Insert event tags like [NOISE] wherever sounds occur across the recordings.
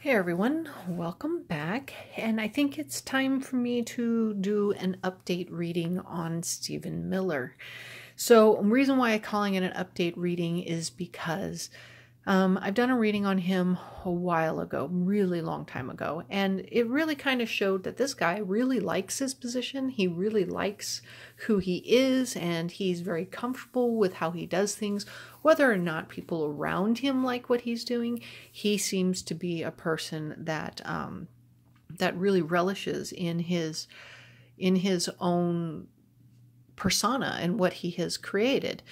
Hey everyone, welcome back. And I think it's time for me to do an update reading on Stephen Miller. So, the reason why I'm calling it an update reading is because um, I've done a reading on him a while ago, really long time ago, and it really kind of showed that this guy really likes his position. He really likes who he is, and he's very comfortable with how he does things. Whether or not people around him like what he's doing, he seems to be a person that um, that really relishes in his in his own persona and what he has created.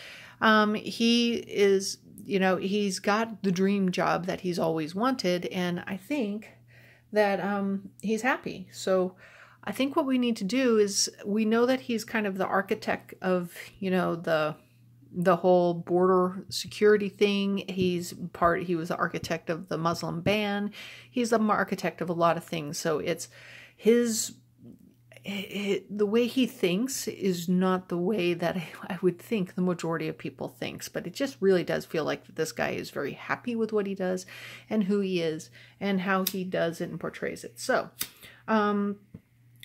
Um, he is you know, he's got the dream job that he's always wanted, and I think that um, he's happy. So I think what we need to do is we know that he's kind of the architect of, you know, the the whole border security thing. He's part he was the architect of the Muslim ban. He's the architect of a lot of things. So it's his it, the way he thinks is not the way that [LAUGHS] I would think the majority of people thinks, but it just really does feel like this guy is very happy with what he does and who he is and how he does it and portrays it. So, um,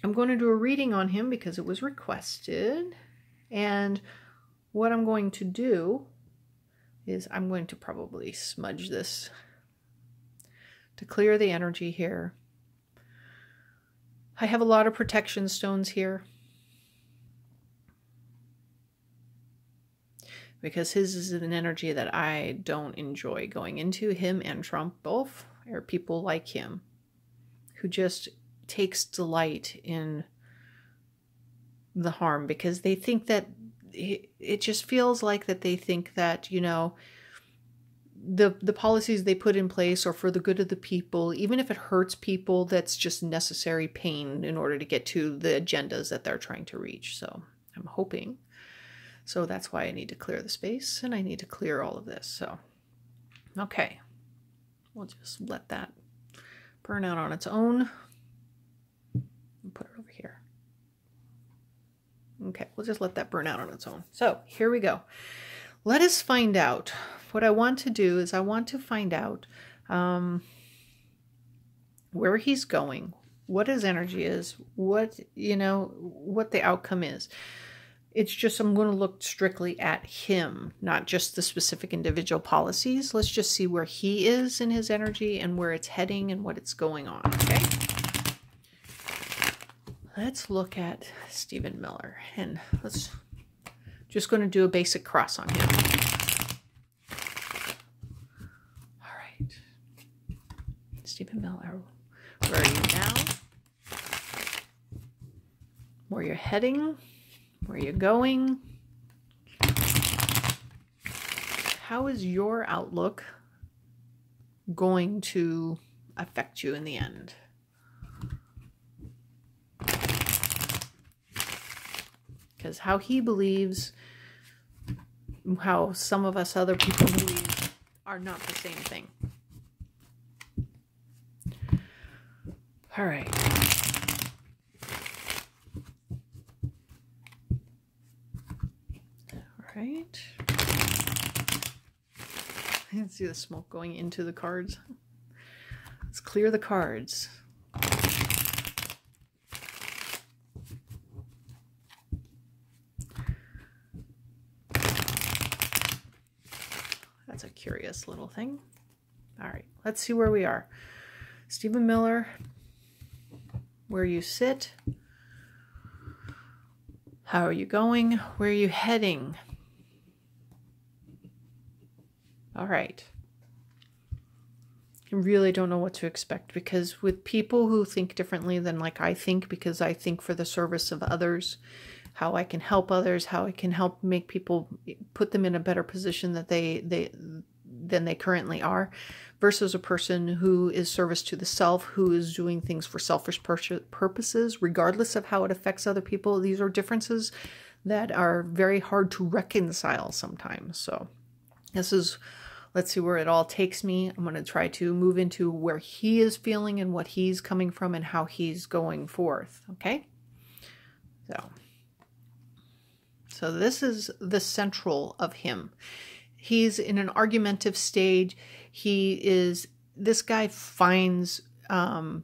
I'm going to do a reading on him because it was requested. And what I'm going to do is I'm going to probably smudge this to clear the energy here I have a lot of protection stones here. Because his is an energy that I don't enjoy going into. Him and Trump both are people like him who just takes delight in the harm because they think that it just feels like that they think that, you know, the the policies they put in place are for the good of the people even if it hurts people that's just necessary pain in order to get to the agendas that they're trying to reach. So i'm hoping. So that's why i need to clear the space and i need to clear all of this. So okay. We'll just let that burn out on its own. And put it over here. Okay we'll just let that burn out on its own. So here we go let us find out what I want to do is I want to find out um, where he's going, what his energy is, what, you know, what the outcome is. It's just I'm going to look strictly at him, not just the specific individual policies. Let's just see where he is in his energy and where it's heading and what it's going on, okay? Let's look at Stephen Miller and let's just going to do a basic cross on him. All right. Stephen Miller. Where are you now? Where you're heading? Where you're going? How is your outlook going to affect you in the end? Because how he believes, how some of us other people believe, are not the same thing. All right. All right. I can see the smoke going into the cards. Let's clear the cards. Curious little thing. All right, let's see where we are. Stephen Miller, where you sit. How are you going? Where are you heading? All right. I really don't know what to expect because with people who think differently than like I think, because I think for the service of others, how I can help others, how I can help make people put them in a better position that they they than they currently are versus a person who is service to the self, who is doing things for selfish purposes, regardless of how it affects other people. These are differences that are very hard to reconcile sometimes. So, this is, let's see where it all takes me. I'm going to try to move into where he is feeling and what he's coming from and how he's going forth. Okay? So, so this is the central of him. He's in an argumentative stage he is this guy finds um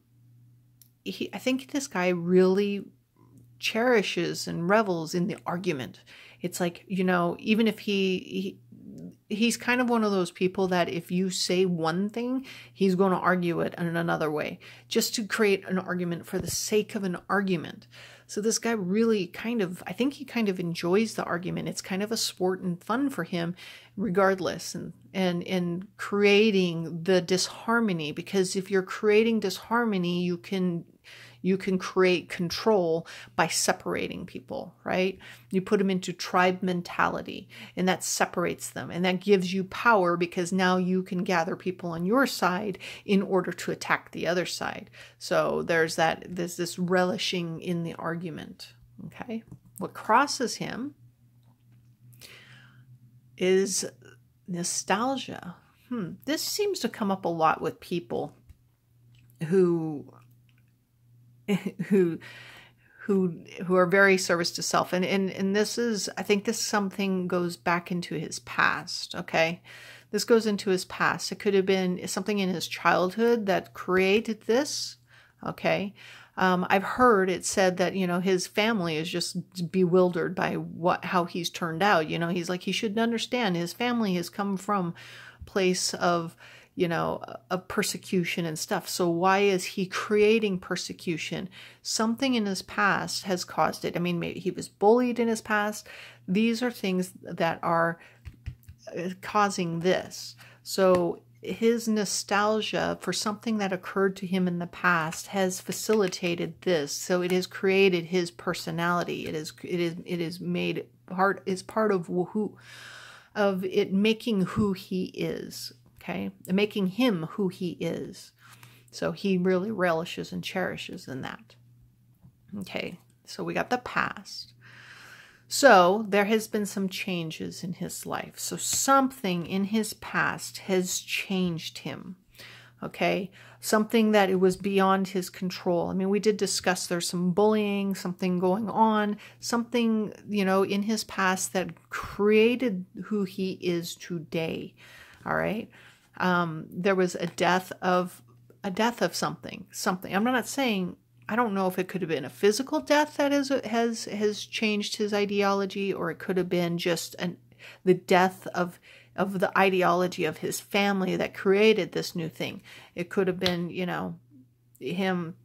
he I think this guy really cherishes and revels in the argument. It's like, you know, even if he, he he's kind of one of those people that if you say one thing, he's going to argue it in another way, just to create an argument for the sake of an argument. So this guy really kind of, I think he kind of enjoys the argument. It's kind of a sport and fun for him, regardless, and and and creating the disharmony. Because if you're creating disharmony, you can you can create control by separating people, right? You put them into tribe mentality and that separates them and that gives you power because now you can gather people on your side in order to attack the other side. So there's that, there's this relishing in the argument, okay? What crosses him is nostalgia. Hmm. This seems to come up a lot with people who [LAUGHS] who who who are very service to self. And and and this is i think this something goes back into his past okay? This goes into his past. It could have been something in his childhood that created this okay? Um, I've heard it said that you know his family is just bewildered by what how he's turned out. You know, he's like he shouldn't understand. His family has come from place of you know, of persecution and stuff. So why is he creating persecution? Something in his past has caused it. I mean, maybe he was bullied in his past. These are things that are uh, causing this. So his nostalgia for something that occurred to him in the past has facilitated this. So it has created his personality. It is it is it is made part is part of who of it making who he is okay? Making him who he is. So he really relishes and cherishes in that. Okay, so we got the past. So there has been some changes in his life. So something in his past has changed him. Okay, something that it was beyond his control. I mean, we did discuss there's some bullying, something going on, something, you know, in his past that created who he is today. All right um, there was a death of a death of something, something. I'm not saying I don't know if it could have been a physical death that is has has changed his ideology, or it could have been just an the death of of the ideology of his family that created this new thing. It could have been, you know, him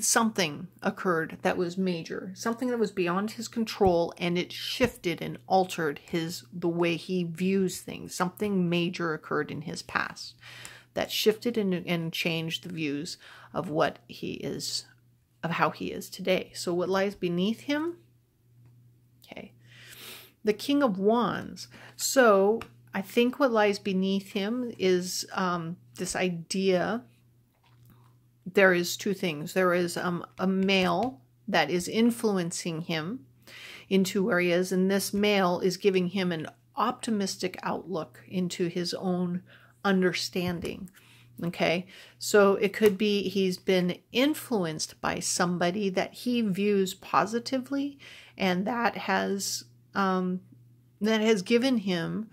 something occurred that was major, something that was beyond his control and it shifted and altered his the way he views things. Something major occurred in his past that shifted and, and changed the views of what he is of how he is today. So what lies beneath him? Okay. The King of Wands. So I think what lies beneath him is um, this idea there is two things. There is um, a male that is influencing him into where he is, and this male is giving him an optimistic outlook into his own understanding. Okay, so it could be he's been influenced by somebody that he views positively, and that has um, that has given him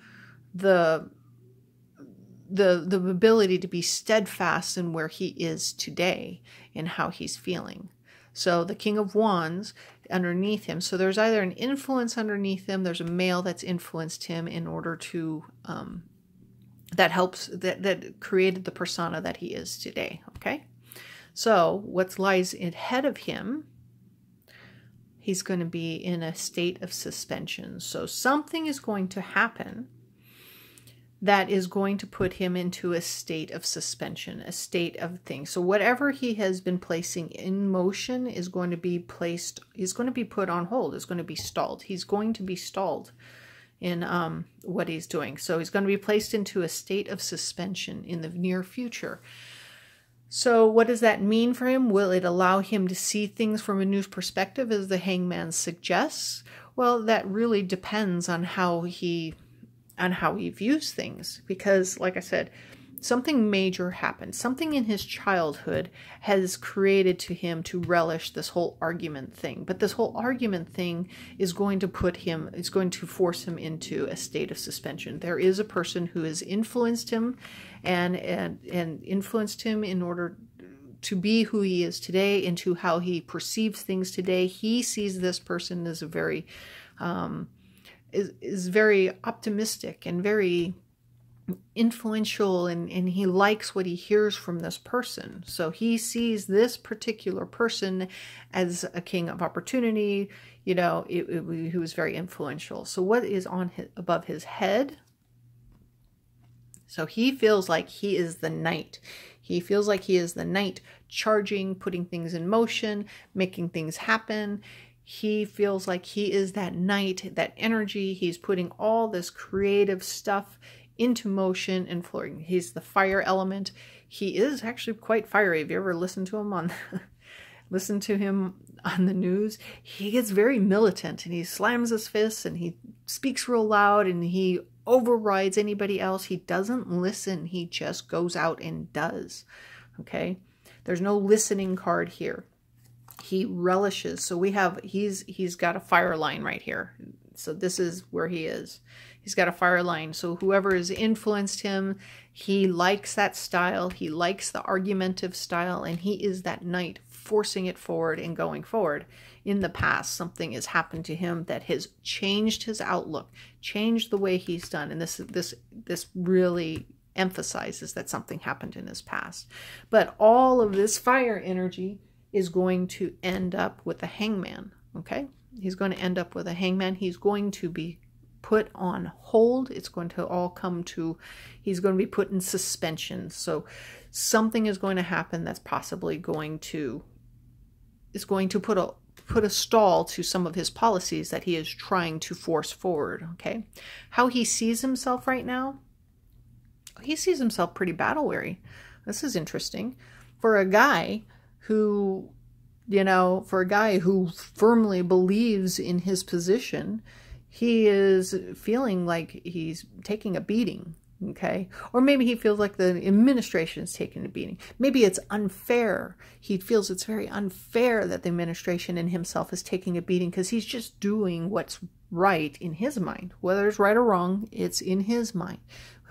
the the the ability to be steadfast in where he is today and how he's feeling. So the King of Wands underneath him. So there's either an influence underneath him. There's a male that's influenced him in order to um, that helps that that created the persona that he is today. Okay. So what lies ahead of him? He's going to be in a state of suspension. So something is going to happen that is going to put him into a state of suspension, a state of things. So whatever he has been placing in motion is going to be placed, is going to be put on hold, is going to be stalled. He's going to be stalled in um, what he's doing. So he's going to be placed into a state of suspension in the near future. So, what does that mean for him? Will it allow him to see things from a new perspective, as the hangman suggests? Well, that really depends on how he on how he views things because like i said something major happened. Something in his childhood has created to him to relish this whole argument thing. But this whole argument thing is going to put him, is going to force him into a state of suspension. There is a person who has influenced him and, and, and influenced him in order to be who he is today, into how he perceives things today. He sees this person as a very, um, is, is very optimistic and very influential and, and he likes what he hears from this person. So he sees this particular person as a king of opportunity, you know, it, it, very influential. So what is on his, above his head? So he feels like he is the knight. He feels like he is the knight charging, putting things in motion, making things happen. He feels like he is that knight, that energy. He's putting all this creative stuff into motion and flooring. He's the fire element. He is actually quite fiery. Have you ever listened to him on [LAUGHS] listen to him on the news? He gets very militant and he slams his fists and he speaks real loud and he overrides anybody else. He doesn't listen. He just goes out and does. Okay? There's no listening card here. He relishes. So we have he's he's got a fire line right here. So this is where he is. He's got a fire line. So whoever has influenced him, he likes that style. He likes the argumentative style, and he is that knight forcing it forward and going forward. In the past, something has happened to him that has changed his outlook, changed the way he's done, and this this this really emphasizes that something happened in his past. But all of this fire energy is going to end up with a hangman. Okay, he's going to end up with a hangman. He's going to be put on hold. It's going to all come to, he's going to be put in suspension. So something is going to happen that's possibly going to, is going to put a, put a stall to some of his policies that he is trying to force forward. Okay. How he sees himself right now, he sees himself pretty battle weary. This is interesting. For a guy who, you know, for a guy who firmly believes in his position, he is feeling like he's taking a beating okay? Or maybe he feels like the administration is taking a beating. Maybe it's unfair. He feels it's very unfair that the administration and himself is taking a beating because he's just doing what's right in his mind. Whether it's right or wrong it's in his mind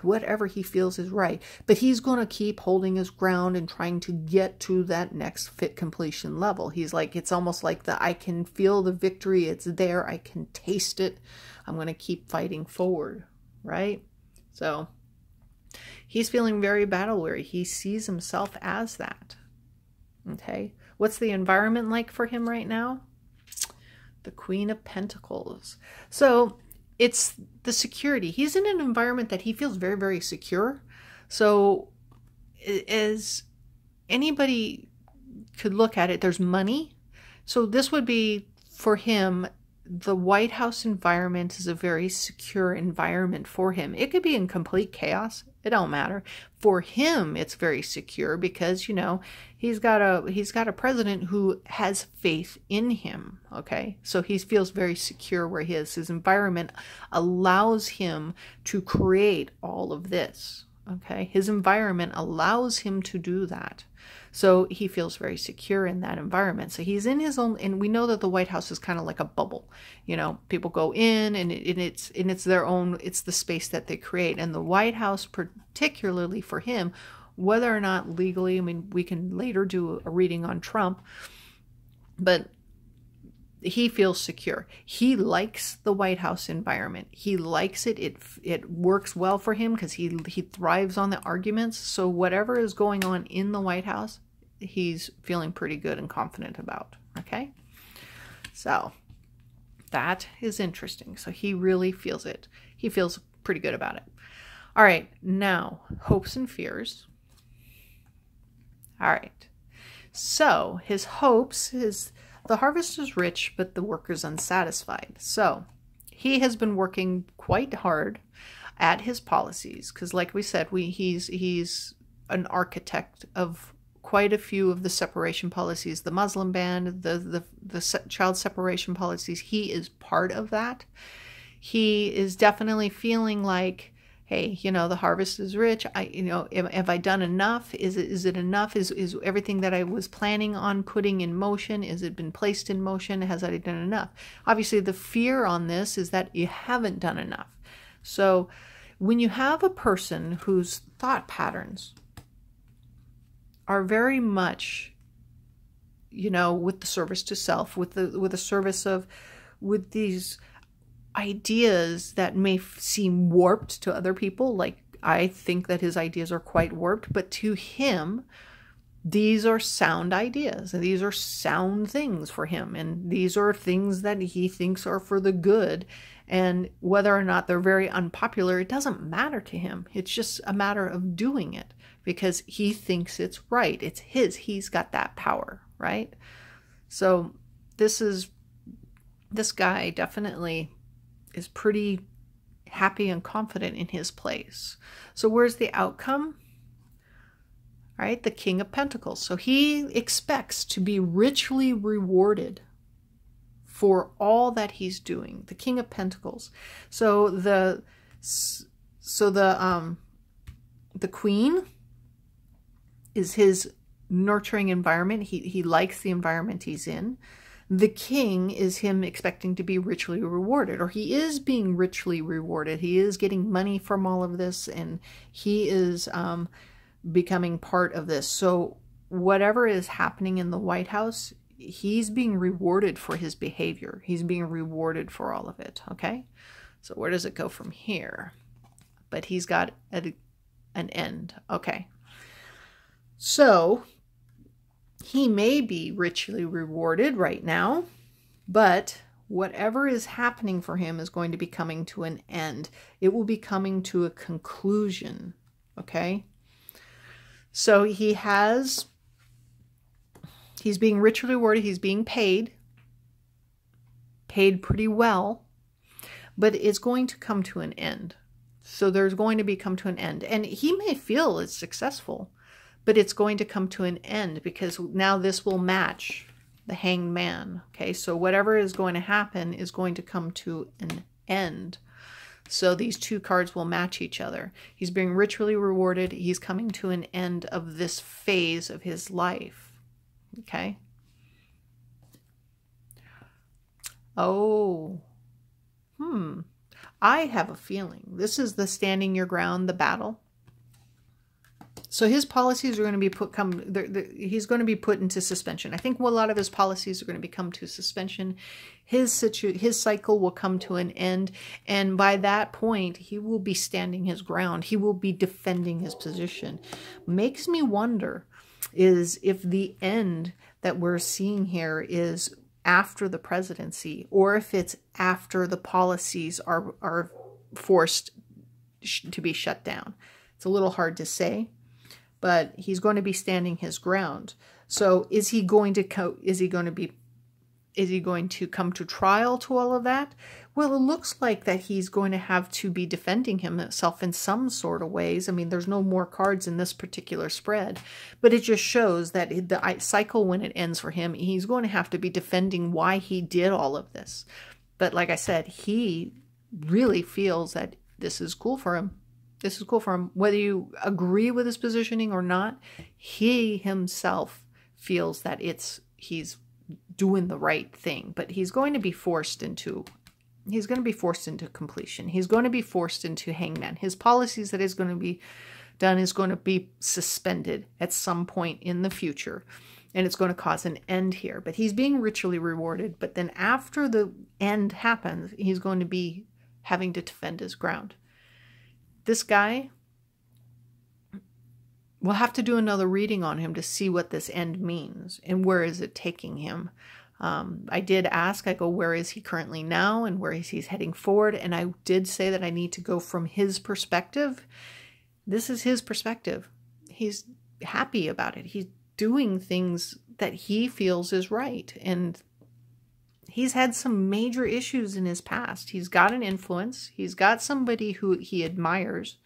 whatever he feels is right. But he's going to keep holding his ground and trying to get to that next fit completion level. He's like, it's almost like the I can feel the victory. It's there. I can taste it. I'm going to keep fighting forward, right? So he's feeling very battle weary. He sees himself as that. Okay. What's the environment like for him right now? The Queen of Pentacles. So it's the security. He's in an environment that he feels very, very secure. So, as anybody could look at it, there's money. So, this would be for him the White House environment is a very secure environment for him. It could be in complete chaos. It don't matter. For him, it's very secure because, you know, he's got a he's got a president who has faith in him. Okay. So he feels very secure where he is. His environment allows him to create all of this. Okay. His environment allows him to do that. So he feels very secure in that environment. So he's in his own, and we know that the White House is kind of like a bubble. You know, people go in, and, it, and it's and it's their own. It's the space that they create. And the White House, particularly for him, whether or not legally, I mean, we can later do a reading on Trump, but he feels secure. He likes the White House environment. He likes it. It it works well for him because he he thrives on the arguments. So whatever is going on in the White House, he's feeling pretty good and confident about. Okay. So that is interesting. So he really feels it. He feels pretty good about it. All right. Now, hopes and fears. All right. So his hopes, his the harvest is rich, but the workers unsatisfied. So he has been working quite hard at his policies because, like we said, we he's he's an architect of quite a few of the separation policies, the Muslim ban, the the the child separation policies. He is part of that. He is definitely feeling like hey, you know, the harvest is rich. I, you know, have, have I done enough? Is it, is it enough? Is, is everything that I was planning on putting in motion, is it been placed in motion? Has I done enough? Obviously, the fear on this is that you haven't done enough. So when you have a person whose thought patterns are very much, you know, with the service to self, with the, with the service of, with these, ideas that may seem warped to other people. Like, I think that his ideas are quite warped, but to him, these are sound ideas. And these are sound things for him. And these are things that he thinks are for the good. And whether or not they're very unpopular, it doesn't matter to him. It's just a matter of doing it because he thinks it's right. It's his. He's got that power, right? So this is, this guy definitely is pretty happy and confident in his place. So where's the outcome? Right, the King of Pentacles. So he expects to be richly rewarded for all that he's doing. The King of Pentacles. So the so the um the Queen is his nurturing environment. He he likes the environment he's in the king is him expecting to be richly rewarded, or he is being richly rewarded. He is getting money from all of this, and he is um, becoming part of this. So, whatever is happening in the White House, he's being rewarded for his behavior. He's being rewarded for all of it. Okay. So, where does it go from here? But he's got a, an end. Okay. So, he may be richly rewarded right now, but whatever is happening for him is going to be coming to an end. It will be coming to a conclusion. Okay? So he has, he's being richly rewarded, he's being paid, paid pretty well, but it's going to come to an end. So there's going to be come to an end. And he may feel it's successful but it's going to come to an end because now this will match the hanged man. Okay, so whatever is going to happen is going to come to an end. So these two cards will match each other. He's being ritually rewarded. He's coming to an end of this phase of his life. Okay. Oh. Hmm. I have a feeling this is the standing your ground, the battle. So his policies are going to be put come. They're, they're, he's going to be put into suspension. I think a lot of his policies are going to become to suspension. His situ his cycle will come to an end, and by that point, he will be standing his ground. He will be defending his position. Makes me wonder is if the end that we're seeing here is after the presidency, or if it's after the policies are are forced to be shut down. It's a little hard to say but he's going to be standing his ground. So is he going to co- is he going to be is he going to come to trial to all of that? Well, it looks like that he's going to have to be defending himself in some sort of ways. I mean, there's no more cards in this particular spread, but it just shows that the cycle, when it ends for him, he's going to have to be defending why he did all of this. But like I said, he really feels that this is cool for him. This is cool for him. Whether you agree with his positioning or not, he himself feels that it's he's doing the right thing, but he's going to be forced into he's going to be forced into completion. He's going to be forced into hangman. His policies that is going to be done is going to be suspended at some point in the future and it's going to cause an end here. But he's being ritually rewarded. But then after the end happens, he's going to be having to defend his ground this guy, we'll have to do another reading on him to see what this end means and where is it taking him. Um, I did ask, I go, where is he currently now and where is he heading forward? And I did say that I need to go from his perspective. This is his perspective. He's happy about it. He's doing things that he feels is right. And he's had some major issues in his past. He's got an influence, he's got somebody who he admires.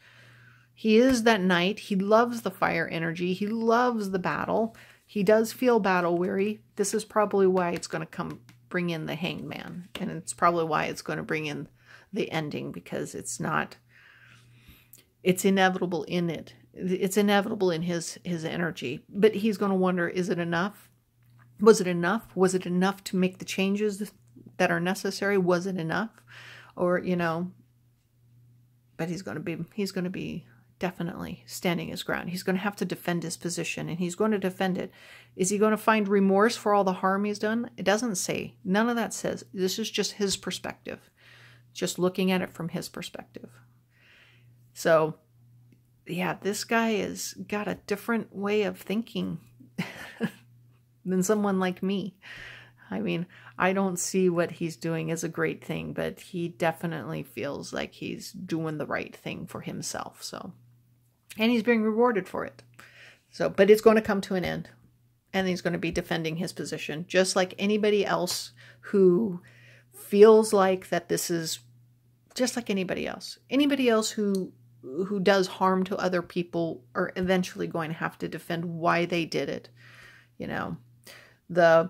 He is that knight. He loves the fire energy. He loves the battle. He does feel battle weary. This is probably why it's going to come bring in the hangman. And it's probably why it's going to bring in the ending because it's not it's inevitable in it. It's inevitable in his his energy. But he's going to wonder: Is it enough? Was it enough? Was it enough to make the changes that are necessary? Was it enough? Or you know? But he's going to be he's going to be definitely standing his ground. He's going to have to defend his position and he's going to defend it. Is he going to find remorse for all the harm he's done? It doesn't say. None of that says. This is just his perspective, just looking at it from his perspective. So, yeah, this guy has got a different way of thinking [LAUGHS] than someone like me. I mean, I don't see what he's doing as a great thing, but he definitely feels like he's doing the right thing for himself. So, and he's being rewarded for it. So, but it's going to come to an end, and he's going to be defending his position, just like anybody else who feels like that this is just like anybody else. Anybody else who who does harm to other people are eventually going to have to defend why they did it. You know, the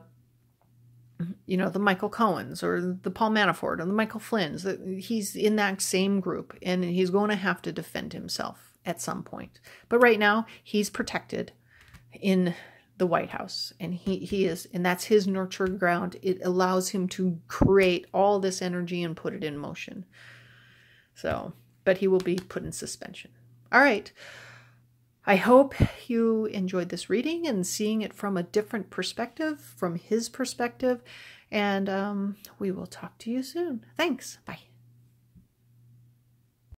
you know the Michael Cohens or the Paul Manafort or the Michael Flynn's. He's in that same group, and he's going to have to defend himself at some point. But right now, he's protected in the White House, and he, he is, and that's his nurture ground. It allows him to create all this energy and put it in motion. So, but he will be put in suspension. All right. I hope you enjoyed this reading and seeing it from a different perspective, from his perspective. And um, we will talk to you soon. Thanks. Bye.